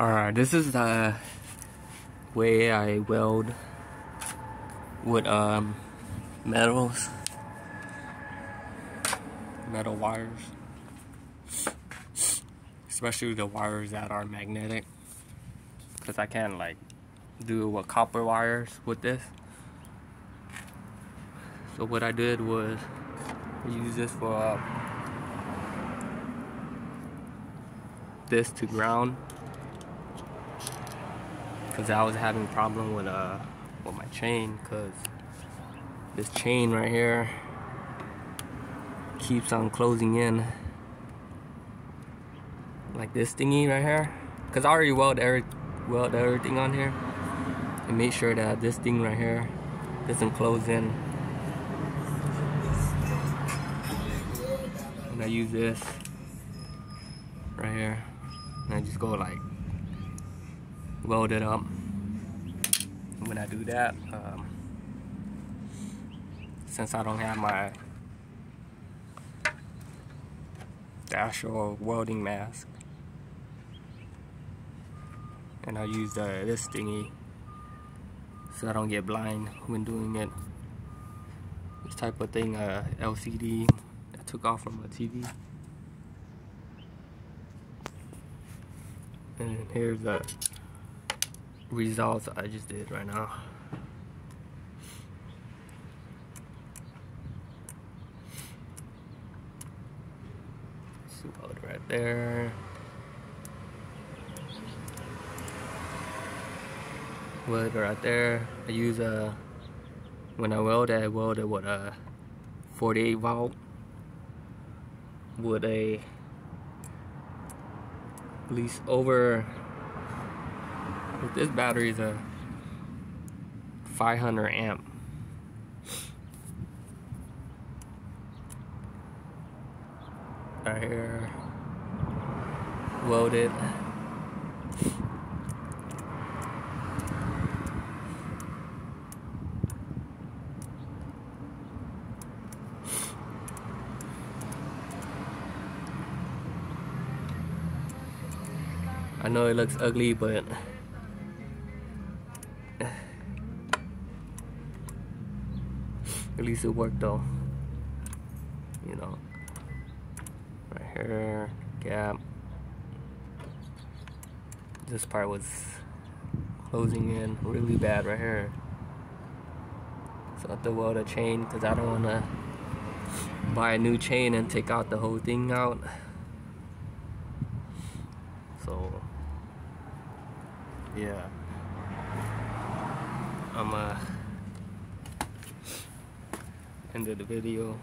Alright, this is the way I weld with um, metals, metal wires, especially the wires that are magnetic, because I can't like do with copper wires with this. So what I did was use this for uh, this to ground because I was having a problem with uh with my chain because this chain right here keeps on closing in. Like this thingy right here. Because I already weld every weld everything on here and make sure that this thing right here doesn't close in. And I use this right here. And I just go like weld it up. When I do that, um, since I don't have my actual welding mask, and I use uh, this thingy so I don't get blind when doing it. This type of thing, uh, LCD I took off from my TV. And here's the results I just did right now. Load right there. Weld right there. I use a when I weld I weld it with a 48 volt with a least over this battery is a 500 amp. Right here, loaded. I know it looks ugly, but At least it worked though. You know. Right here, gap. This part was closing in really bad right here. So I to weld a chain because I don't want to buy a new chain and take out the whole thing out. So, yeah. I'm uh ended the video.